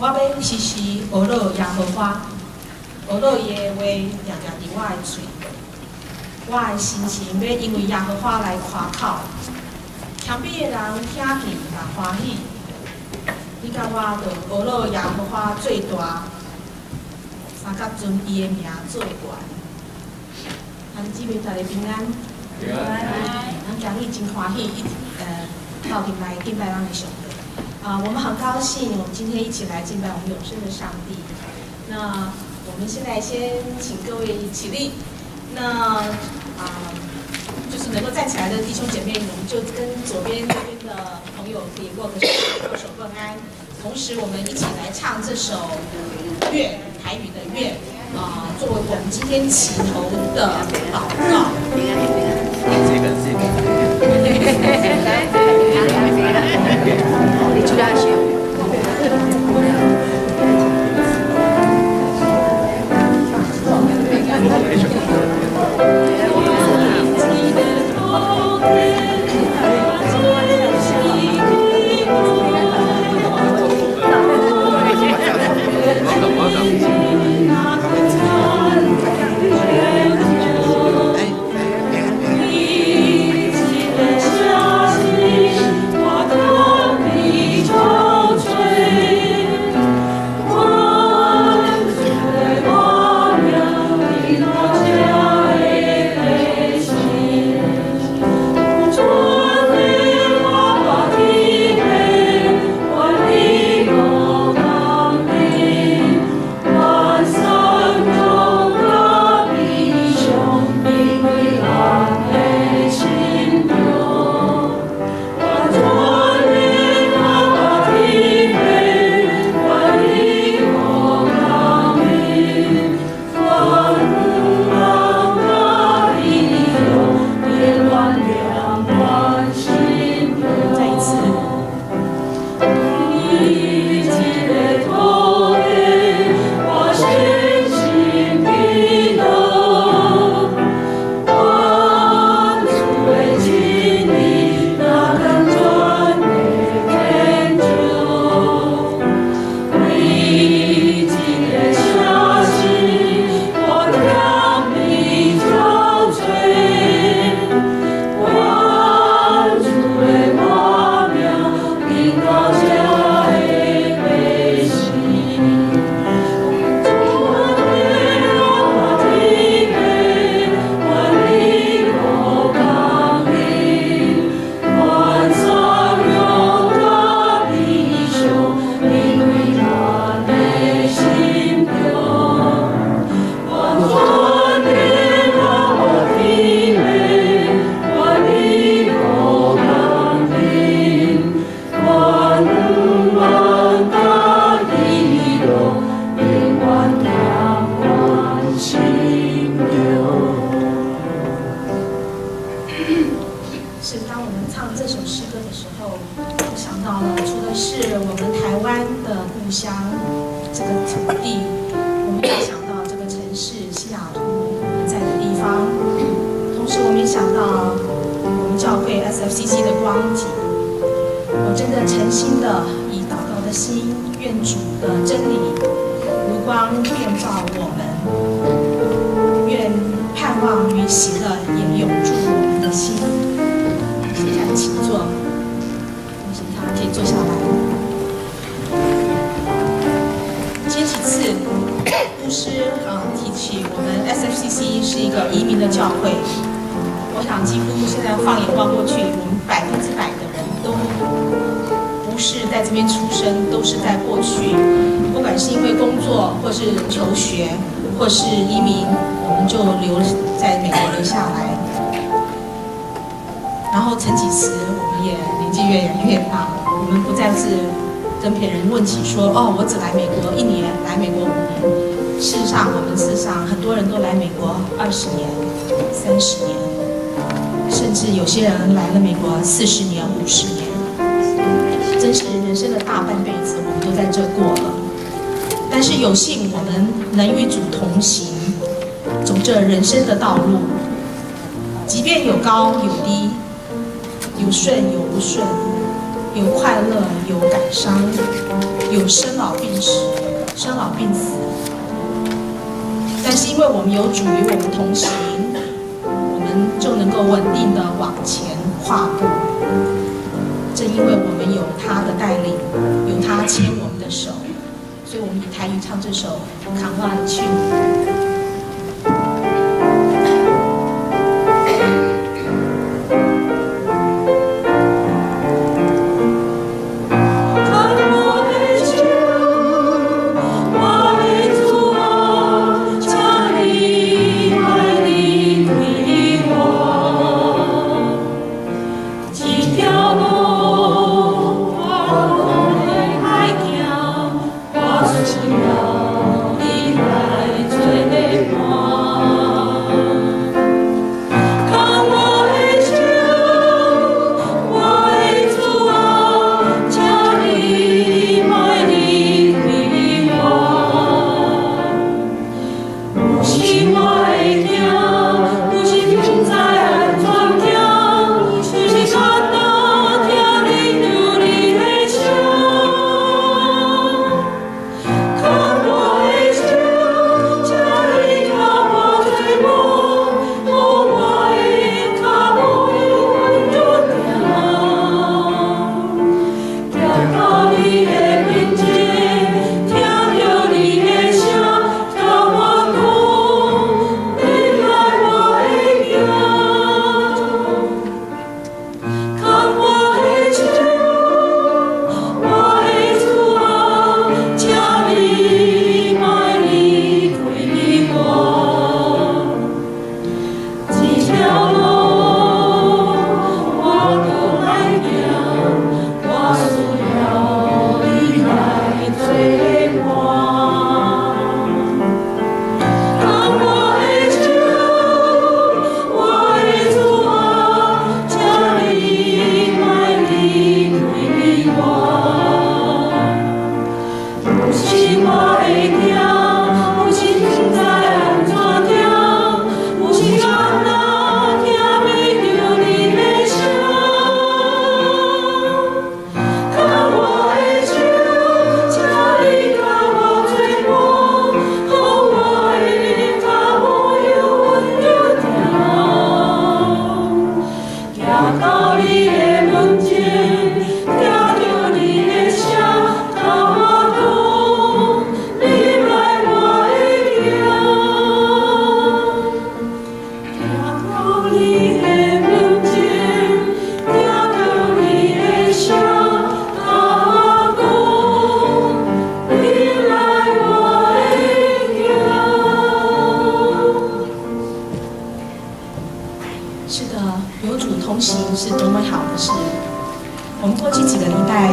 我要时时学乐耶和华，学乐伊的话常常伫我的嘴。我的心情要因为耶和华来夸口，墙壁的人听见也欢喜。你甲我着学乐耶和华最大，三甲尊伊的名最悬。咱姊妹大家平安，平安。咱今日真欢喜，一呃到顶来敬拜咱的上啊，我们很高兴，我们今天一起来敬拜我们永生的上帝。那我们现在先请各位起立。那啊，就是能够站起来的弟兄姐妹，我们就跟左边这边的朋友可以握个手，握手问安。同时，我们一起来唱这首乐，台语的乐，啊，作为我们今天起头的祷告。Ci lasci 是我们台湾的故乡，这个土地，我们也想到这个城市西雅图我们在的地方，同时我们也想到我们教会 SFCC 的光景。我真的诚心的以祷告的心，愿主的真理如光遍照我们，愿盼望与喜乐。教会。我想几乎现在放眼望过去我们百分之百的人都不是在这边出生都是在过去。不管是因为工作或是求学或是移民我们就留在美国留下来。然后曾几时我们也年纪越来越大我们不再是跟别人问起说哦我只来美国一年来美国五年事实上，我们世上很多人都来美国二十年、三十年，甚至有些人来了美国四十年、五十年，真是人生的大半辈子，我们都在这过了。但是有幸我们能与主同行，走这人生的道路，即便有高有低，有顺有不顺，有快乐有感伤。有生老病死，生老病死。但是因为我们有主与我们同行，我们就能够稳定的往前跨步。正因为我们有他的带领，有他牵我们的手，所以我们以台语唱这首《扛万去》。是多么好的事！我们过去几个礼拜，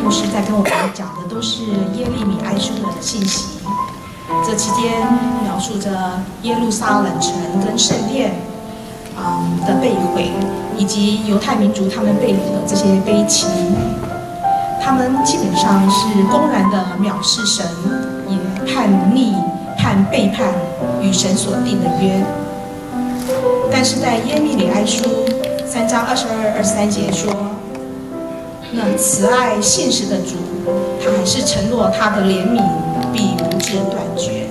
牧师在跟我们讲的都是耶利米哀书的信息。这期间描述着耶路撒冷城跟圣殿啊的被毁，以及犹太民族他们背离的这些悲情。他们基本上是公然的藐视神，也叛逆、叛背叛与神所定的约。但是在耶利米哀书。三章二十二、二十三节说：“那慈爱现实的主，他还是承诺他的怜悯必不致断绝。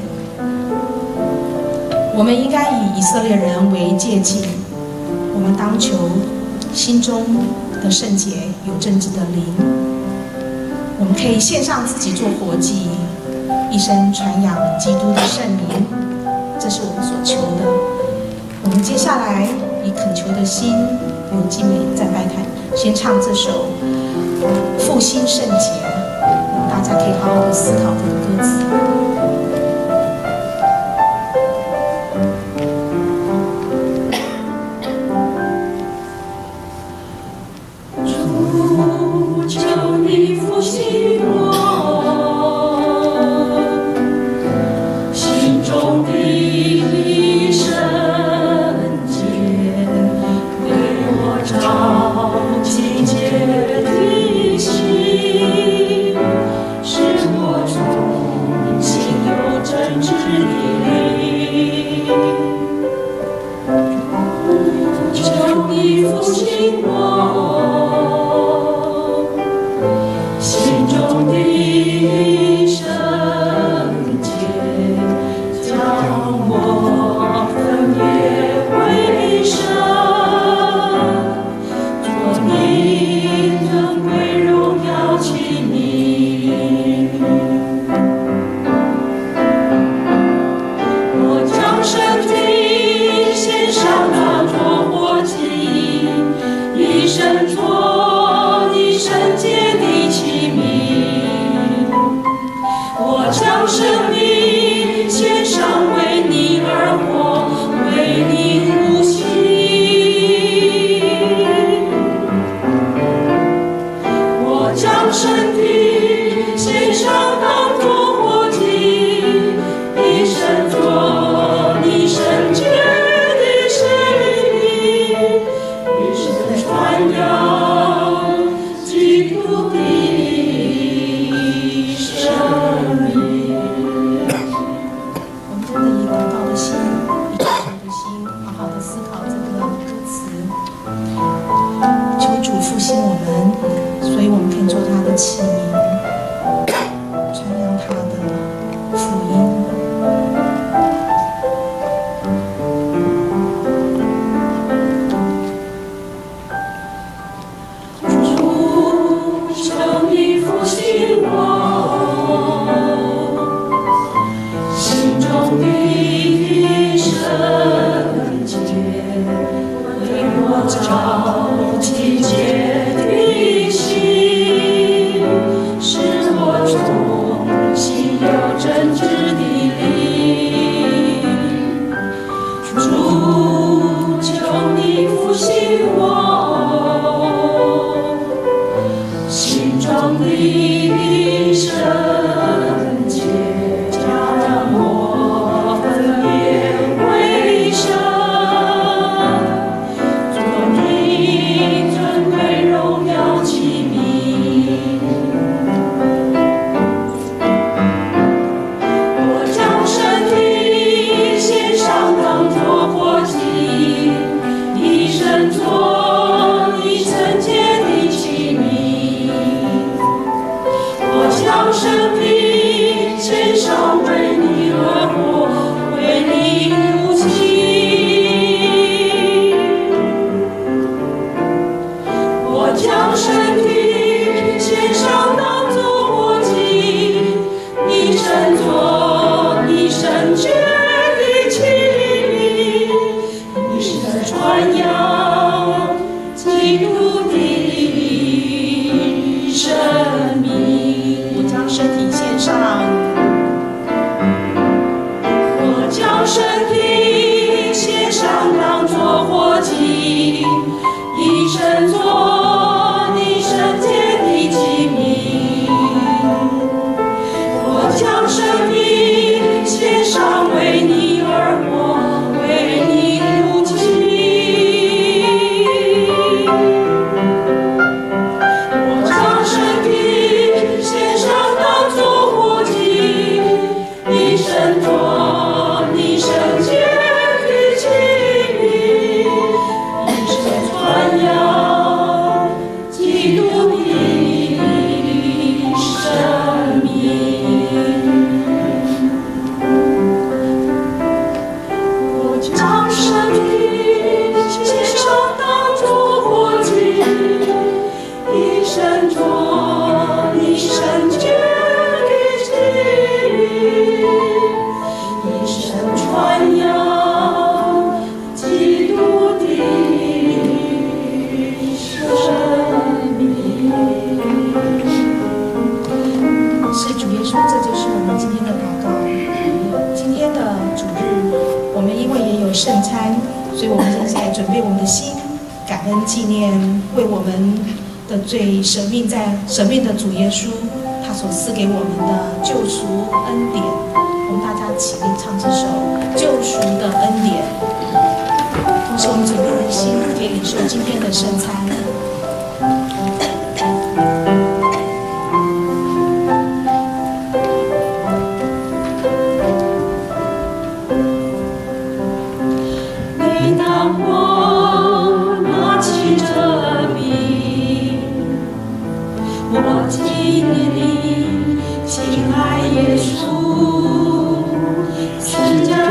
我们应该以以色列人为借鉴，我们当求心中的圣洁有正直的灵。我们可以献上自己做活祭，一生传扬基督的圣名，这是我们所求的。我们接下来以恳求的心，有敬美在拜坛，先唱这首。复兴圣洁，大家可以好好的思考这个歌词。神命在神命的主耶稣，他所赐给我们的救赎恩典。我们大家起立唱这首《救赎的恩典》，同时我们整个人心可以领受今天的圣餐。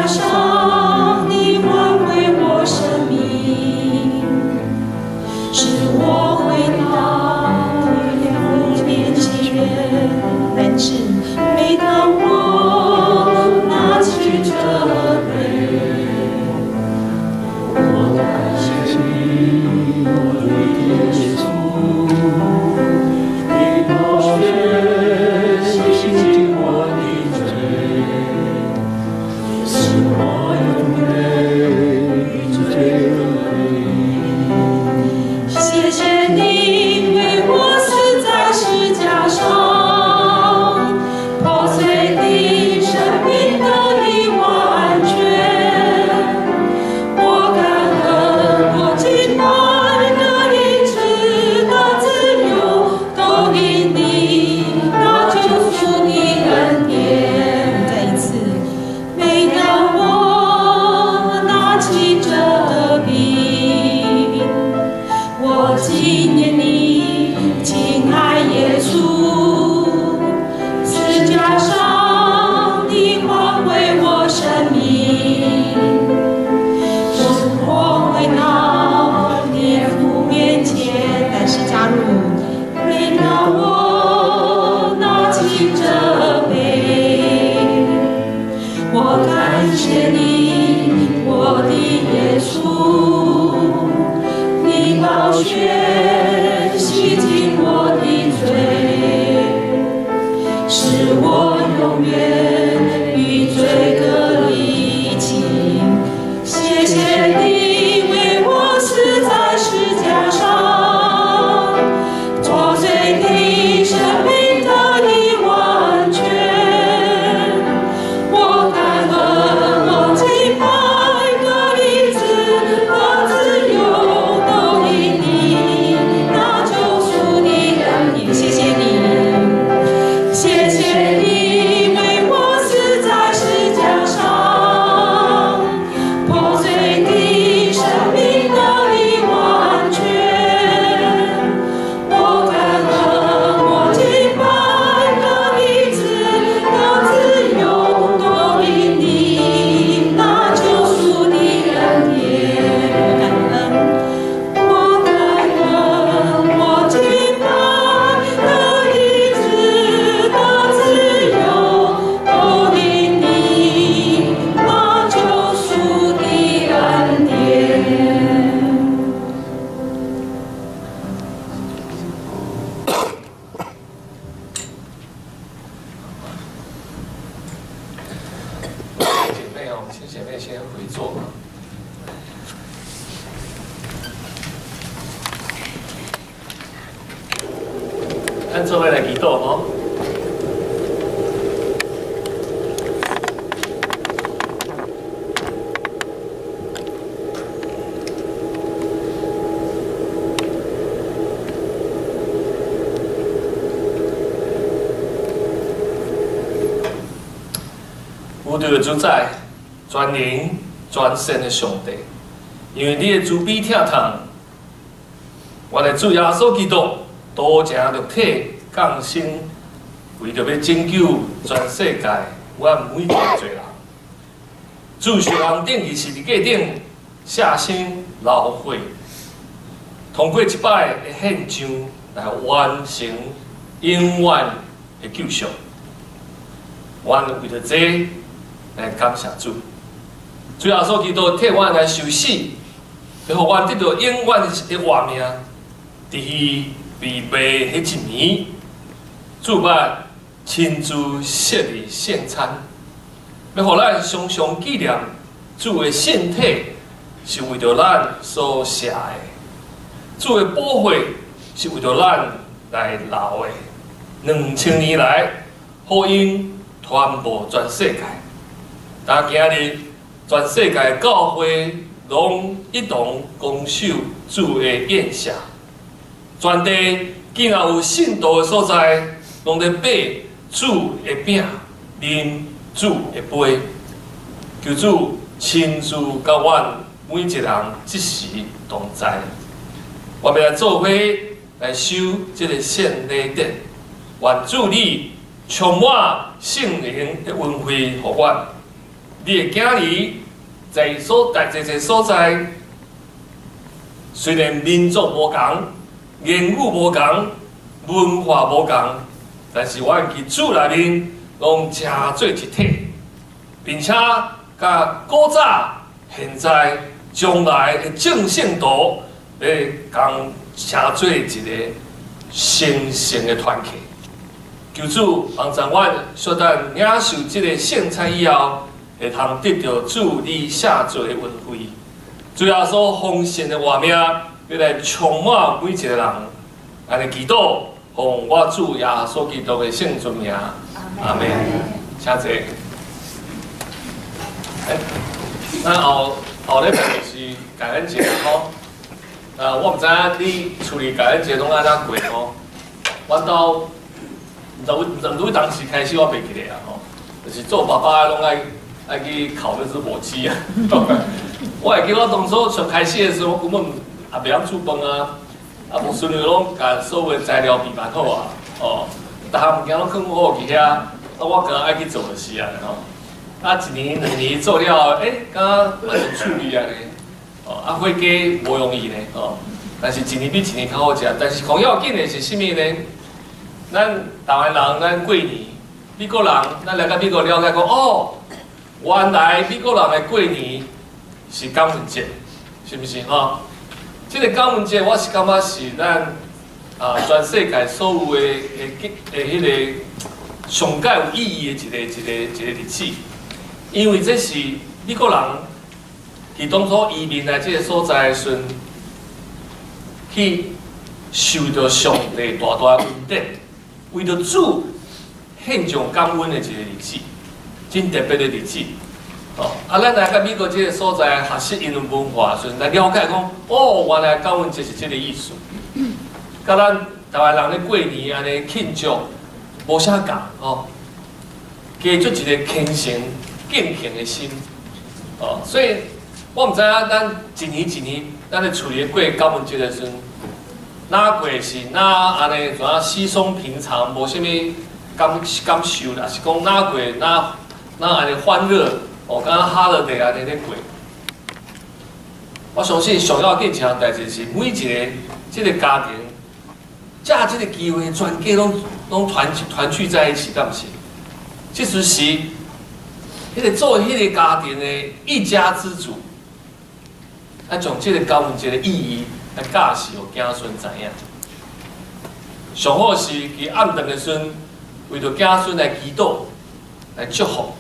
shall 全能、全神的上帝，因为你的慈悲疼痛，我的主耶稣基督多成肉体降生，为着要拯救全世界，我每一个罪人。主是人定义是伫界顶下生劳悔，通过一摆的献上来完成永远的救赎。我为着这。来感谢主，主要说基督替我来受死，然后我得到永远的活命。第二，被背迄一年，主办亲自设立圣餐，要互咱常常纪念主的身体是为着咱所写的，主的宝血是为着咱来流的。两千年来，福音传播全世界。但今日全世界教会拢一同拱手主的宴下，全地竟然有信徒的所在，拢在拜主的饼、啉主的杯，求主亲自甲阮每一人即时同在。我们来做伙来修这个圣礼殿，愿主你充满圣灵的恩惠，互阮。你的囝儿在所在这些所在，虽然民族无同、言语无同、文化无同，但是我们去主内面拢正做一体，并且甲古早、现在、将来的正圣道来共正做一个神圣的团体。求主帮助我，说等领受这个圣餐以后。会通得到主你下罪的恩惠，主要所奉献的画面，要来充满每一个人。安尼祈祷，奉我主耶稣基督的圣尊名，阿门。请坐。哎，那后后礼拜就是感恩节吼。呃，我毋知影你处理感恩节拢安怎过吼。我到毋知毋知拄当时开始我袂记得啊吼，就是做爸爸拢爱。爱去烤那只火鸡啊！我会记我当初上开始的时候，我根本也袂晓煮饭啊，啊无顺利拢甲所有材料备办好啊，哦，逐项物件拢放好去遐，啊我刚爱去做就是啊，吼，啊一年两年做了，诶，刚刚蛮处理啊咧，哦，啊会计无容易咧，哦，但是一年比一年较好食，但是更要紧的是啥物呢？咱台湾人，咱过年，美国人，咱来到美国了解讲，哦。原来美国人的过年是感恩节，是不是？哈？这个感恩节我是感觉是咱啊全世界所有的诶诶迄个上界有意义的一个一个一个日子，因为这是美国人去当初移民来这个所在的时阵，去受到上帝大大的恩典，为着主献上感恩的一个日子，真特别的日子。哦，啊，咱来到美国这个所在学习英文文化时，来了解讲，哦，原来感恩就是这个意思。甲咱台湾人咧过年安尼庆祝，无啥共哦，加出一个虔诚、敬虔的心。哦，所以我毋知影咱一年一年，咱咧处理过感恩节的时阵，哪过是哪安尼，怎啊稀松平常，无啥物感感受啦，是讲哪过哪那安尼欢乐。哦，刚刚哈了地啊，那咧过。我相信上要紧一项代志是每一个这个家庭，借这个机会，全家拢拢团团聚在一起，干不是？即使是迄个做迄个家庭的一家之主，啊，从这个感恩节的意义来教示予子孙知影。上好是伫暗顿的时阵，为着子孙来祈祷，来祝福。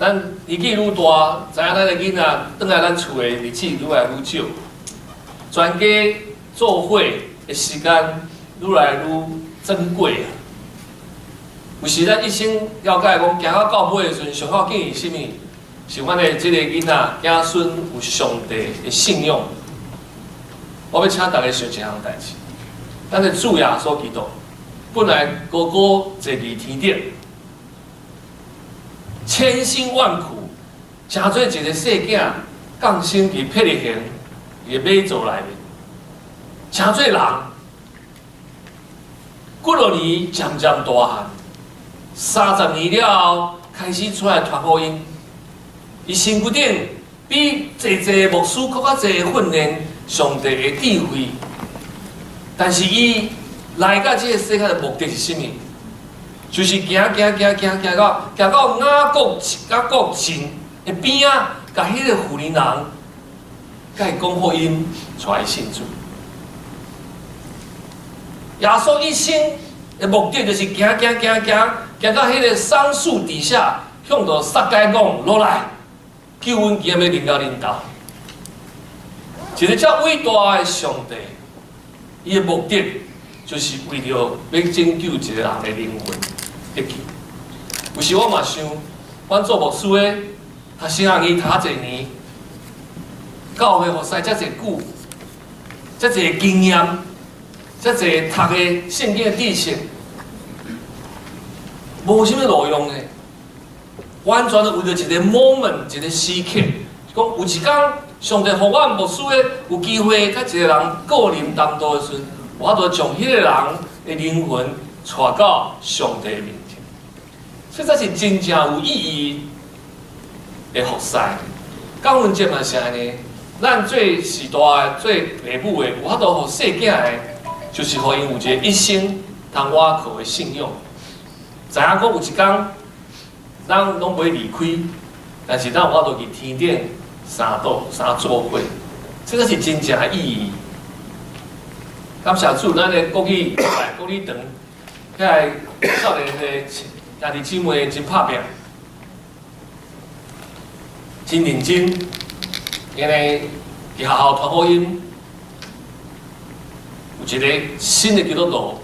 咱年纪愈大，知影咱的囡仔倒来咱厝的日子愈来愈少，全家做伙的时间愈来愈珍贵啊！有时咱一生了解讲，行到到尾的时阵，上好紧是啥物？是阮的即个囡仔子孙有上帝的信用。我要请大家想一项代志，咱的主耶稣基督本来高高坐伫天顶。千辛万苦，真做一个细囝降生伫霹雳县的马祖内面，真做人，几落年渐渐大汉，三十年了后开始出来传福音。伊身躯顶比济济牧师搁较济训练上帝的智慧，但是伊来到这个世界的目的是甚物？就是行行行行行到行到雅各雅各城的边仔，甲迄个妇人人，甲伊讲福音，出来信主。耶稣一生的目的就是行行行行行到迄个桑树底下，向着撒该讲落来，救阮今日领导领导。一个遮伟大的上帝，伊的目的就是为了要拯救一个人的灵魂。入去，有时我嘛想，阮做牧师的，学生阿姨读遮侪年，教会学使遮侪久，遮侪经验，遮侪读的圣经知识，无啥物路用的，完全为着一个 moment，一个时刻，讲有一天，上帝互阮牧师的有机会，甲一个人个人当道的时，我着将迄个人的灵魂带到上帝面。所以这是真正有意义的服侍。感恩节嘛是安尼，咱最时代、最父母的，有法度互细囝的，就是互因有一个一生通瓦靠的信用。知影讲有一天，咱拢袂离开，但是咱有法度去天顶三度三做会，这个是真正的意义。感谢主，咱的国语、国语堂，遐少年的。兄弟姊妹真拍拼，真认真，因为伫学校传福音，有一个新的基督徒，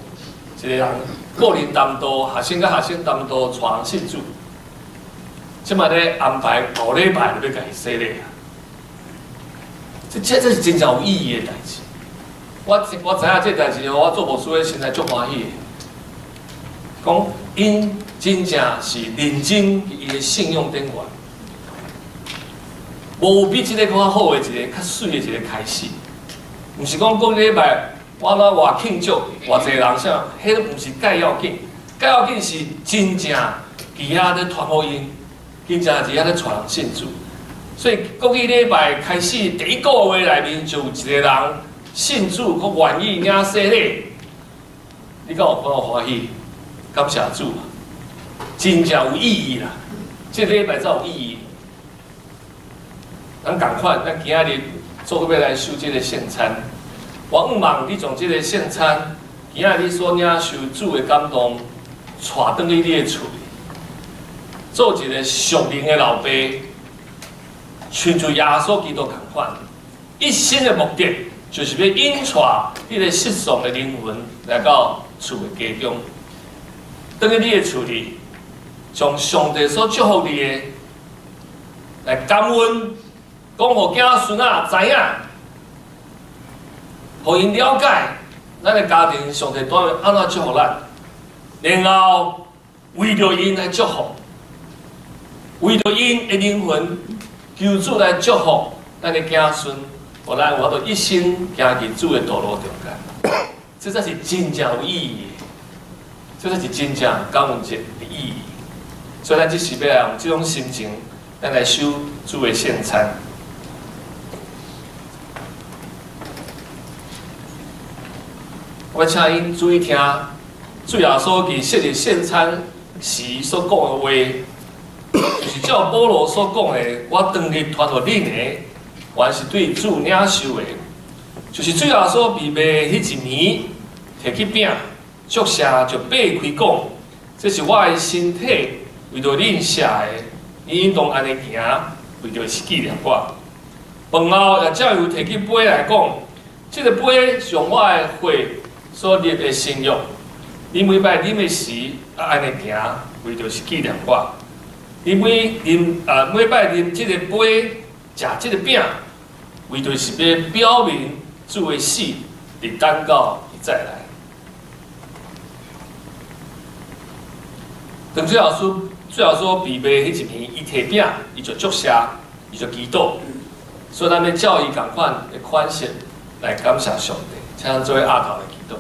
一个人个人担当，学生甲学生担当传信主，即摆咧安排五礼拜要甲伊洗礼啊！这这这是真正有意义的代志。我我知影这代志，我做牧师的心内足欢喜。讲因真正是认真伊的信用顶端，无比即个较好的一个较水的一个开始。毋是讲讲礼拜我咧偌庆祝偌济人啥，迄个毋是介要紧，介要紧是真正伫遐咧传福音，真正伫遐咧传信主。所以过去礼拜开始第一个月内面就有一个人信主，佮愿意领洗礼，你敢有感到欢喜？感谢主，真正有意义啦！这礼拜才有意义。咱赶快，咱今日做个要来收这个圣餐。我毋望你从这个圣餐，今日你所领受主的感动，带转去你的厝里，做一个属灵的老爸，像主耶稣基督同款，一生的目的就是要引带你个失丧的灵魂来到厝的家中，等于你的厝里，将上帝所祝福你的来感恩，讲互子孙仔知影，互因了解咱的家庭上帝当安怎祝福咱，然后为着因来祝福，为着因的灵魂。求主来祝福咱的子孙，互咱我都一生行日主的道路中间，这才是真正有意义，这才是真正感恩节的意义。所以咱即时要用即种心情，咱来收主的献餐。我请因注意听，主要所伫设立献餐时所讲的话。就是照保罗所讲的，我当日传互恁的，原是对主领受的。就是最后所预备迄一年，摕去饼，祝谢就擘开讲，这是我的身体，为着恁写的，你应当安尼行，为着是纪念我。饭后也照有摕起杯来讲，这个杯上我的血所立的信约，你每摆啉的时，啊安尼行，为着是纪念我。你每啉啊，每摆啉即个杯，食即个饼，为着是要表明主的死，伫等到伊再来。等最后说，最后说预备迄一年，伊摕饼，伊就祝谢，伊就祈祷，所以咱要教伊共款的款式来感谢上帝，请做阿头的祈祷。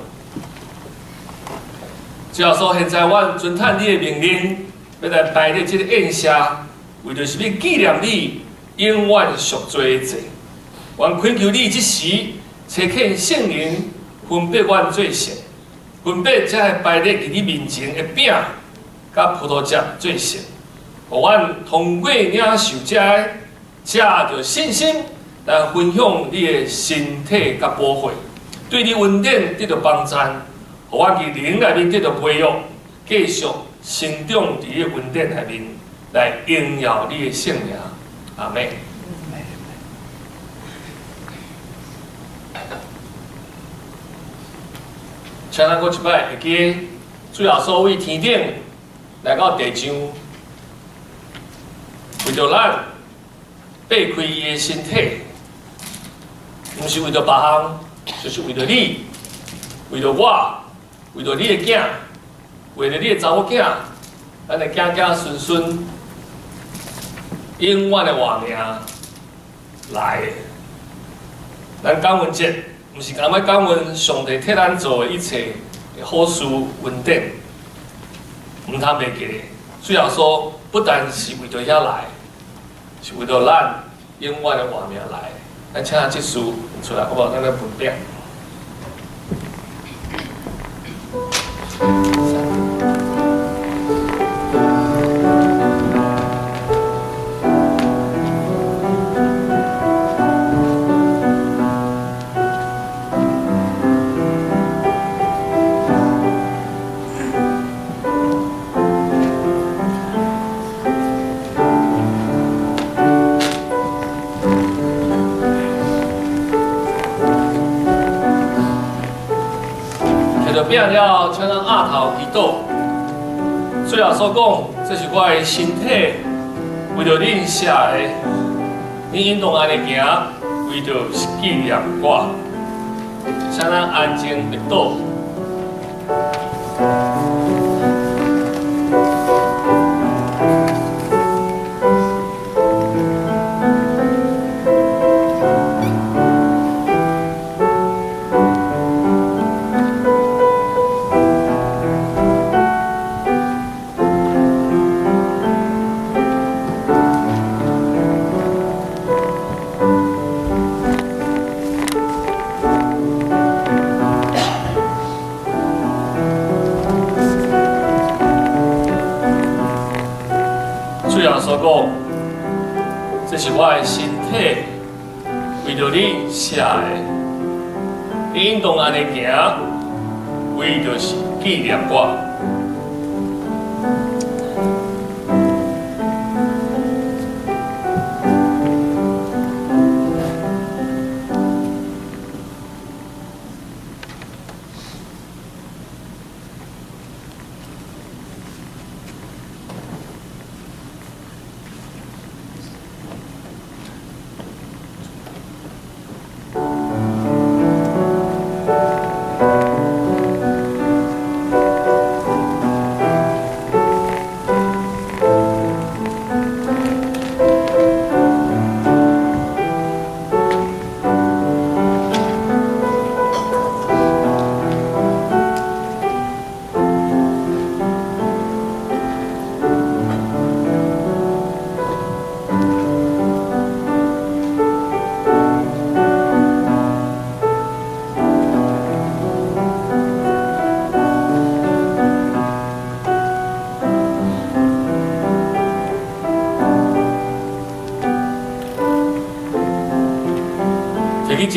最后说，现在阮遵探你的命令。要来摆列这个宴席，为着是要纪念你永远赎罪的罪。愿恳求你即时查看圣灵，分别阮罪善，分别才会摆列伫你面前的饼，甲葡萄汁最善。互阮通过领受者，食着信心来分享你的身体甲宝血，对你稳定得到帮助，互阮伫灵内面得到培养，继续。成长伫个稳定下面来荣耀你的性命，阿妹。请咱过一摆，会记最后所谓天顶来到地上，为着咱避开伊的身体，毋是为着别项，就是为着你，为着我，为着你的囝。为了你的查某囝，咱的囝囝孙孙永远的活命来。咱感恩节，毋是讲要感恩上帝替咱做的一切好事稳定，毋通袂记。咧。虽然说，不但是为着遐来，是为着咱永远的活命来。咱请下这书出来，好不好？咱来分辨。变了，像咱阿头祈祷，最后所讲，这是我的身体，为着恁写的，你运动安尼行，为着是纪念我，像咱安静的祷。我的身体为着你写的，你应当安尼行，为着是纪念我。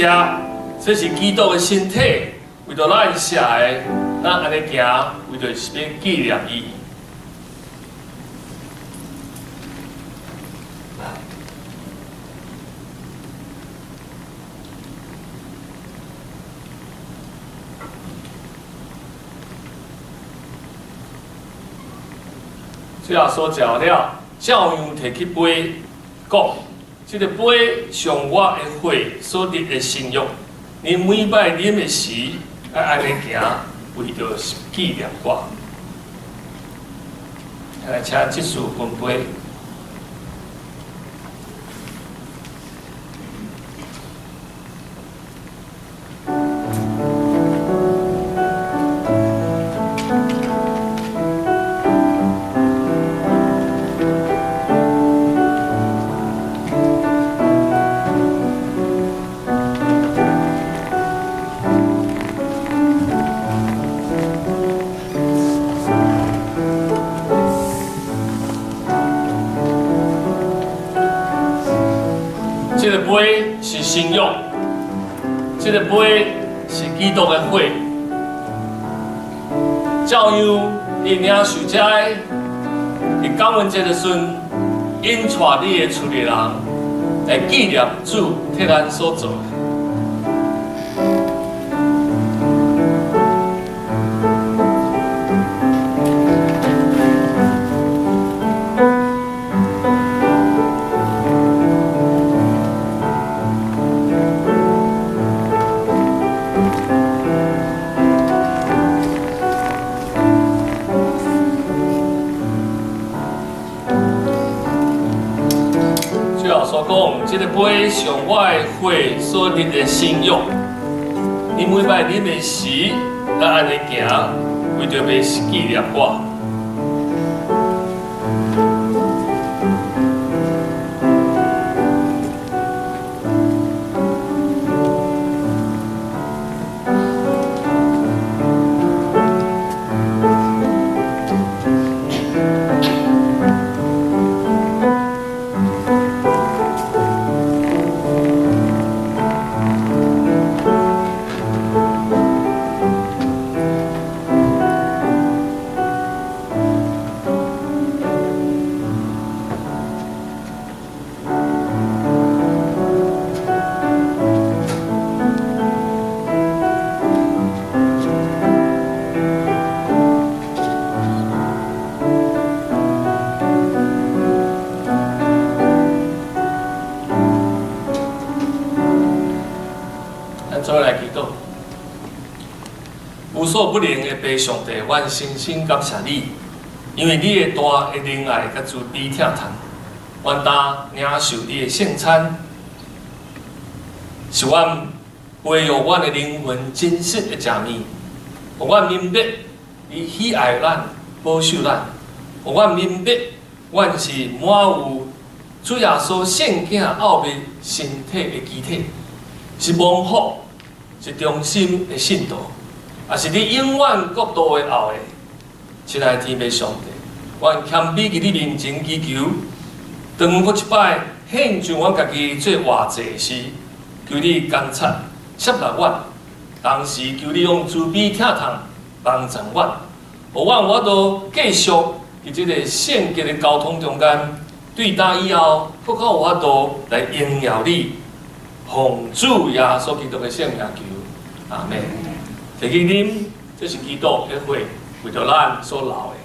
食，这是基督的身体，为着咱写的，咱安尼行，为着是要纪念伊。最后所教了，照样摕去背，讲，这个杯上我的血所立的信用，你每摆啉的时，爱安尼行，为着纪念我。来，请这束分杯。感恩节的时阵，引带你的厝里人来纪念主替咱所做。讲，这个杯上我的血所立的信用，你每摆啉的时，都安尼行，为着要纪念我。不能的悲上帝，阮深深感谢你，因为你的大的仁爱甲慈悲疼痛，阮当领受你的圣餐，是阮培育阮的灵魂真实的食物，互阮明白你喜爱咱，保守咱，互阮明白阮是满有主耶稣圣囝奥秘身体的机体。是蒙福，是忠心的信徒，也是你永远国度的后的。亲爱的天父上帝，阮谦卑伫你面前祈求，当我一摆献上阮家己做活祭时，求你监察、接纳阮，同时求你用慈悲疼痛帮助阮，互阮我都继续伫即个圣洁的交通中间，对答以后，更较有法度来荣耀你。奉主耶稣基督的圣名求，阿门。摕去啉，这是基督的血，为着咱所流的。